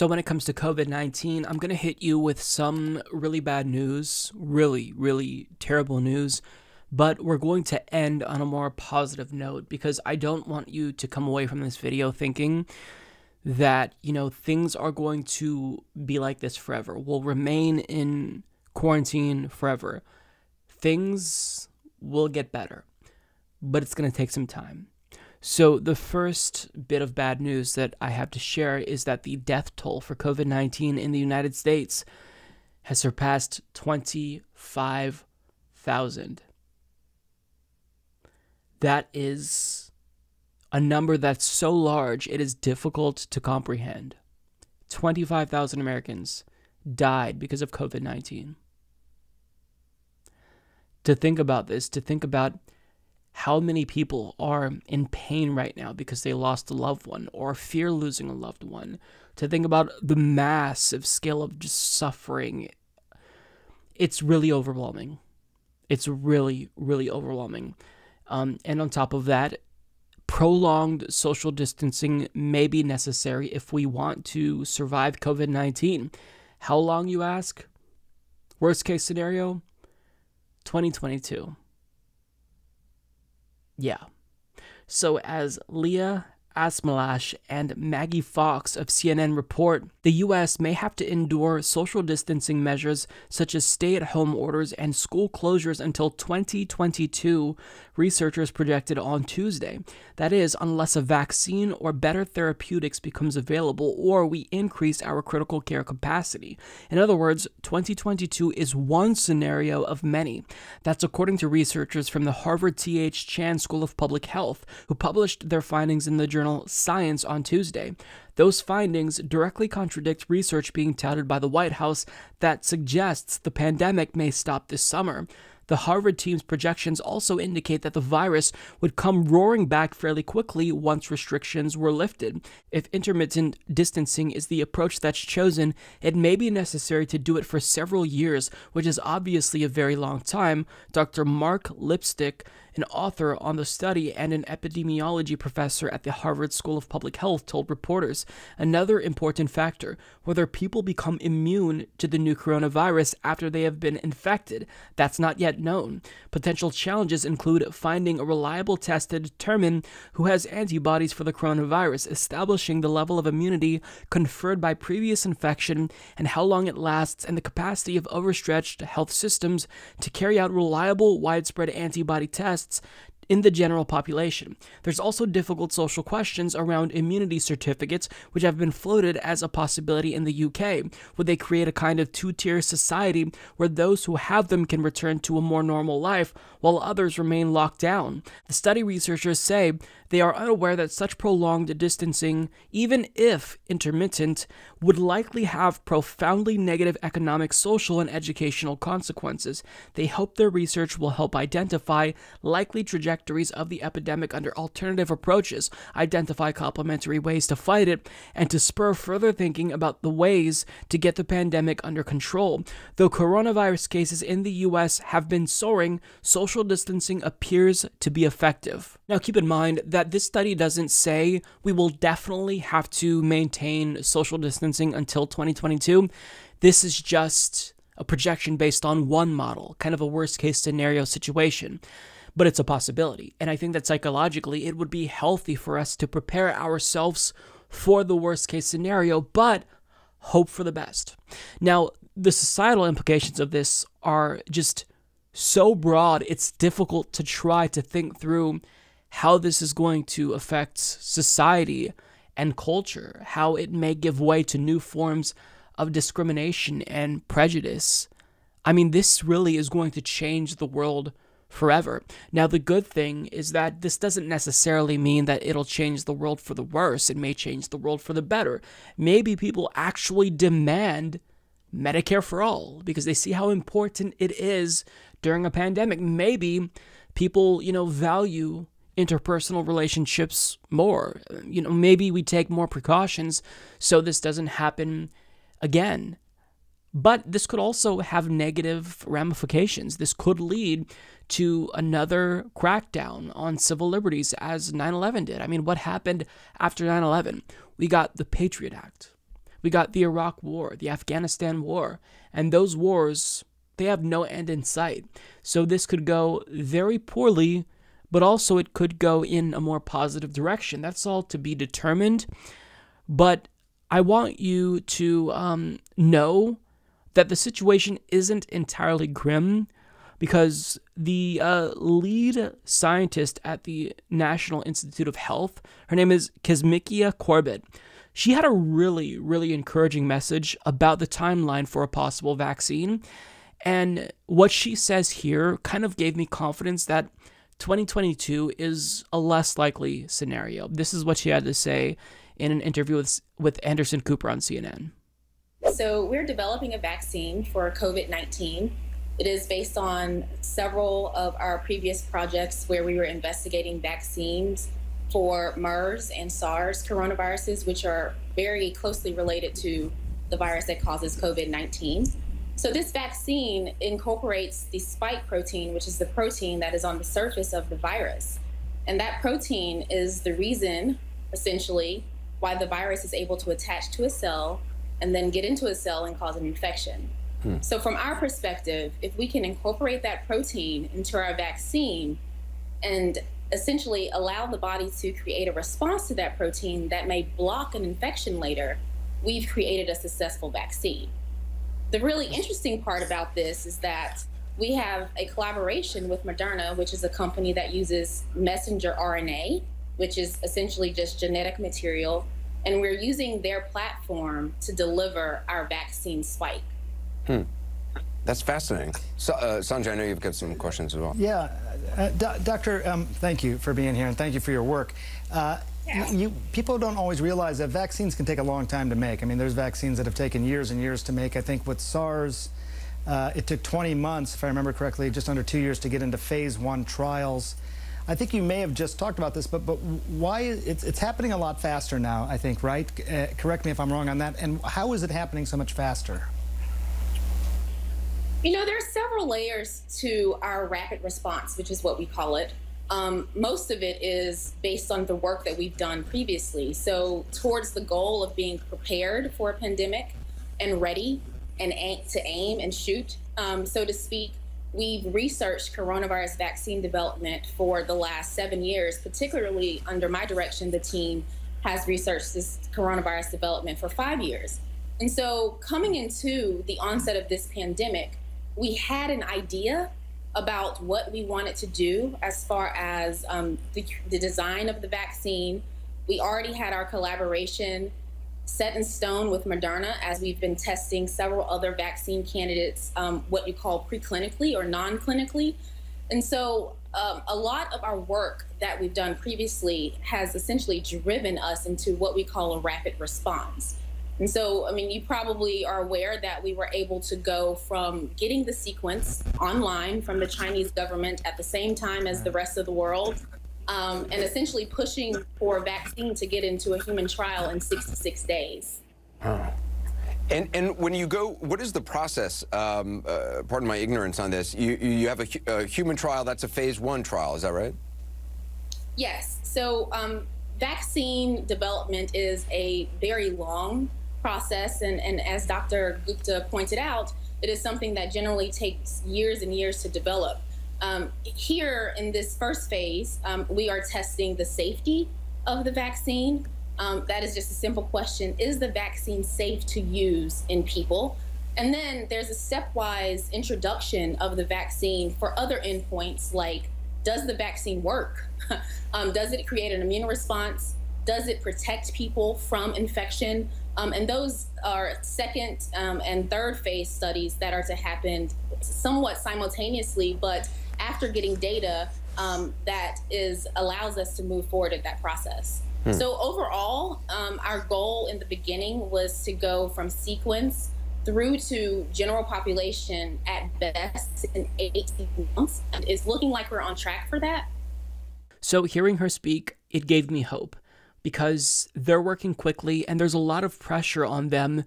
So, when it comes to COVID 19, I'm going to hit you with some really bad news, really, really terrible news, but we're going to end on a more positive note because I don't want you to come away from this video thinking that, you know, things are going to be like this forever. We'll remain in quarantine forever. Things will get better, but it's going to take some time. So, the first bit of bad news that I have to share is that the death toll for COVID 19 in the United States has surpassed 25,000. That is a number that's so large it is difficult to comprehend. 25,000 Americans died because of COVID 19. To think about this, to think about how many people are in pain right now because they lost a loved one or fear losing a loved one, to think about the massive scale of just suffering. It's really overwhelming. It's really, really overwhelming. Um, and on top of that, prolonged social distancing may be necessary if we want to survive COVID 19. How long, you ask? Worst case scenario 2022. Yeah. So, as Leah Asmelash and Maggie Fox of CNN report, the U.S. may have to endure social distancing measures such as stay at home orders and school closures until 2022, researchers projected on Tuesday. That is, unless a vaccine or better therapeutics becomes available or we increase our critical care capacity. In other words, 2022 is one scenario of many. That's according to researchers from the Harvard T.H. Chan School of Public Health, who published their findings in the journal Science on Tuesday. Those findings directly contradict research being touted by the White House that suggests the pandemic may stop this summer. The Harvard team's projections also indicate that the virus would come roaring back fairly quickly once restrictions were lifted. If intermittent distancing is the approach that's chosen, it may be necessary to do it for several years, which is obviously a very long time. Dr. Marc Lipsitch an author on the study and an epidemiology professor at the Harvard School of Public Health, told reporters. Another important factor whether people become immune to the new coronavirus after they have been infected. That's not yet known. Potential challenges include finding a reliable test to determine who has antibodies for the coronavirus, establishing the level of immunity conferred by previous infection, and how long it lasts, and the capacity of overstretched health systems to carry out reliable, widespread antibody tests tests in the general population. There's also difficult social questions around immunity certificates, which have been floated as a possibility in the UK. Would they create a kind of two tier society where those who have them can return to a more normal life while others remain locked down? The study researchers say they are unaware that such prolonged distancing, even if intermittent, would likely have profoundly negative economic, social, and educational consequences. They hope their research will help identify likely trajectories of the epidemic under alternative approaches, identify complementary ways to fight it, and to spur further thinking about the ways to get the pandemic under control. Though coronavirus cases in the US have been soaring, social distancing appears to be effective. Now, keep in mind that this study doesn't say we will definitely have to maintain social distancing until 2022. This is just a projection based on one model, kind of a worst case scenario situation. But it's a possibility. And I think that psychologically, it would be healthy for us to prepare ourselves for the worst case scenario, but hope for the best. Now, the societal implications of this are just so broad, it's difficult to try to think through how this is going to affect society and culture, how it may give way to new forms of discrimination and prejudice. I mean, this really is going to change the world forever. Now, the good thing is that this doesn't necessarily mean that it'll change the world for the worse. It may change the world for the better. Maybe people actually demand Medicare for all because they see how important it is during a pandemic. Maybe people, you know, value interpersonal relationships more. You know, maybe we take more precautions so this doesn't happen again. But this could also have negative ramifications. This could lead to another crackdown on civil liberties as 9 11 did. I mean, what happened after 9 11? We got the Patriot Act. We got the Iraq War, the Afghanistan War, and those wars, they have no end in sight. So this could go very poorly, but also it could go in a more positive direction. That's all to be determined. But I want you to um, know that the situation isn't entirely grim because the uh, lead scientist at the National Institute of Health, her name is Kizzmekia Corbett, she had a really, really encouraging message about the timeline for a possible vaccine. And what she says here kind of gave me confidence that 2022 is a less likely scenario. This is what she had to say in an interview with, with Anderson Cooper on CNN. So, we're developing a vaccine for COVID 19 it is based on several of our previous projects where we were investigating vaccines for MERS and SARS coronaviruses, which are very closely related to the virus that causes COVID 19. So, this vaccine incorporates the spike protein, which is the protein that is on the surface of the virus. And that protein is the reason, essentially, why the virus is able to attach to a cell and then get into a cell and cause an infection. Hmm. So, from our perspective, if we can incorporate that protein into our vaccine and essentially allow the body to create a response to that protein that may block an infection later, we've created a successful vaccine. The really interesting part about this is that we have a collaboration with Moderna, which is a company that uses messenger RNA, which is essentially just genetic material, and we're using their platform to deliver our vaccine spike. Hmm. That's fascinating. So, uh, Sanjay, I know you've got some questions as well. Yeah. Uh, doctor, um, thank you for being here and thank you for your work. Uh, you, people don't always realize that vaccines can take a long time to make. I mean, there's vaccines that have taken years and years to make. I think with SARS, uh, it took 20 months, if I remember correctly, just under two years to get into phase one trials. I think you may have just talked about this, but but why it's it's happening a lot faster now? I think, right? Uh, correct me if I'm wrong on that. And how is it happening so much faster? You know, there are several layers to our rapid response, which is what we call it. Um, most of it is based on the work that we've done previously. So, towards the goal of being prepared for a pandemic and ready and to aim and shoot, um, so to speak, we've researched coronavirus vaccine development for the last seven years, particularly under my direction. The team has researched this coronavirus development for five years. And so, coming into the onset of this pandemic, we had an idea about what we wanted to do as far as um, the, the design of the vaccine. We already had our collaboration set in stone with Moderna as we've been testing several other vaccine candidates, um, what you call preclinically or non clinically. And so um, a lot of our work that we've done previously has essentially driven us into what we call a rapid response. And so, I mean, you probably are aware that we were able to go from getting the sequence online from the Chinese government at the same time as the rest of the world, um, and essentially pushing for a vaccine to get into a human trial in 66 days. Oh. And, and when you go, what is the process? Um, uh, pardon my ignorance on this. You, you have a, a, human trial, that's a phase one trial, is that right? Yes. So, um, vaccine development is a very long process. And, and as Dr. Gupta pointed out, it is something that generally takes years and years to develop. Um, here in this first phase, um, we are testing the safety of the vaccine. Um, that is just a simple question Is the vaccine safe to use in people? And then there's a stepwise introduction of the vaccine for other endpoints like does the vaccine work? Um, does it create an immune response? Does it protect people from infection? Um, and those are second um, and third phase studies that are to happen somewhat simultaneously, but after getting data um, that is allows us to move forward in that process. Hmm. So overall, um, our goal in the beginning was to go from sequence through to general population at best in 18 months. And it's looking like we're on track for that. So hearing her speak, it gave me hope because they're working quickly and there's a lot of pressure on them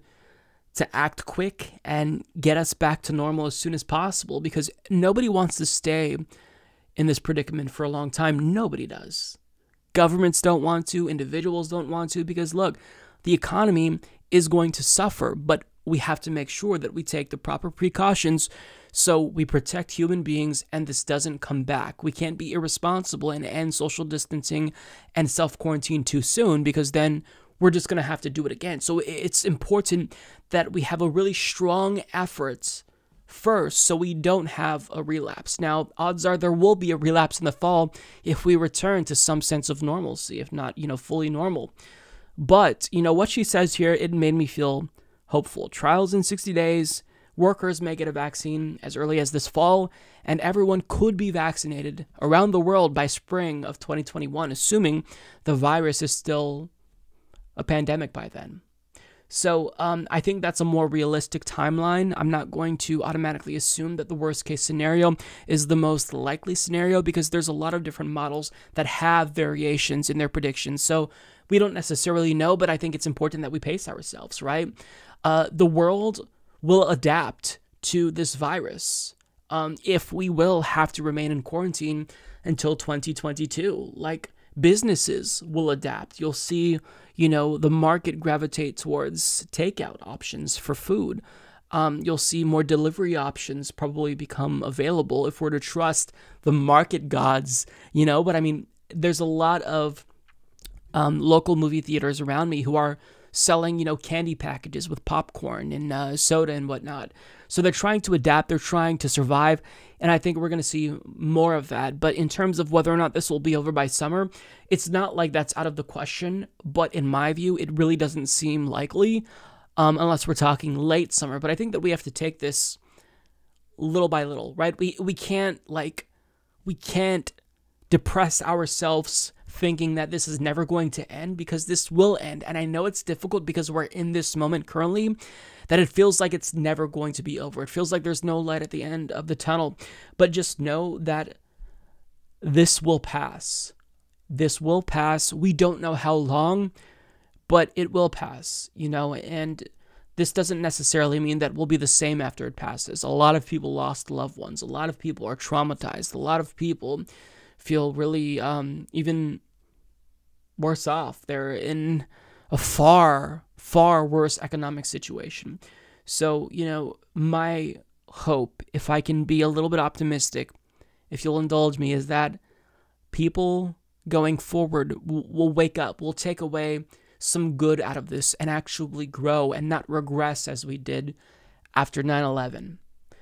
to act quick and get us back to normal as soon as possible because nobody wants to stay in this predicament for a long time. Nobody does. Governments don't want to, individuals don't want to because look, the economy is going to suffer, but we have to make sure that we take the proper precautions so we protect human beings and this doesn't come back. We can't be irresponsible and end social distancing and self quarantine too soon because then we're just going to have to do it again. So it's important that we have a really strong effort first so we don't have a relapse. Now, odds are there will be a relapse in the fall if we return to some sense of normalcy, if not, you know, fully normal. But, you know, what she says here, it made me feel hopeful. Trials in 60 days, workers may get a vaccine as early as this fall, and everyone could be vaccinated around the world by spring of 2021, assuming the virus is still a pandemic by then. So um, I think that's a more realistic timeline. I'm not going to automatically assume that the worst case scenario is the most likely scenario because there's a lot of different models that have variations in their predictions. So we don't necessarily know, but I think it's important that we pace ourselves, right? Uh, the world will adapt to this virus um, if we will have to remain in quarantine until 2022. Like businesses will adapt. You'll see, you know, the market gravitate towards takeout options for food. Um, you'll see more delivery options probably become available if we're to trust the market gods, you know. But I mean, there's a lot of um, local movie theaters around me who are selling, you know, candy packages with popcorn and uh, soda and whatnot. So they're trying to adapt, they're trying to survive, and I think we're going to see more of that. But in terms of whether or not this will be over by summer, it's not like that's out of the question. But in my view, it really doesn't seem likely, um, unless we're talking late summer. But I think that we have to take this little by little, right? We we can't like we can't depress ourselves thinking that this is never going to end because this will end. And I know it's difficult because we're in this moment currently that it feels like it's never going to be over. It feels like there's no light at the end of the tunnel. But just know that this will pass. This will pass. We don't know how long, but it will pass, you know, and this doesn't necessarily mean that we'll be the same after it passes. A lot of people lost loved ones. A lot of people are traumatized. A lot of people feel really um, even worse off. They're in a far, far worse economic situation. So, you know, my hope, if I can be a little bit optimistic, if you'll indulge me, is that people going forward will, will wake up, will take away some good out of this and actually grow and not regress as we did after 9 11.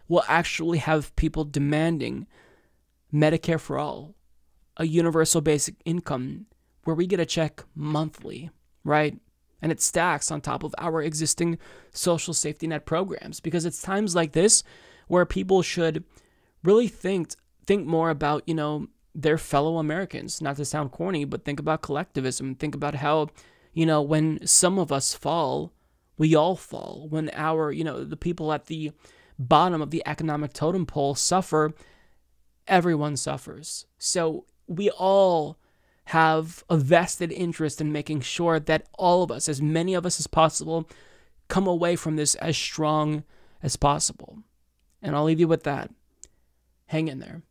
We'll actually have people demanding Medicare for all, a universal basic income where we get a check monthly, right? And it stacks on top of our existing social safety net programs because it's times like this where people should really think think more about, you know, their fellow Americans, not to sound corny, but think about collectivism, think about how, you know, when some of us fall, we all fall. When our, you know, the people at the bottom of the economic totem pole suffer, everyone suffers. So we all have a vested interest in making sure that all of us, as many of us as possible, come away from this as strong as possible. And I'll leave you with that. Hang in there.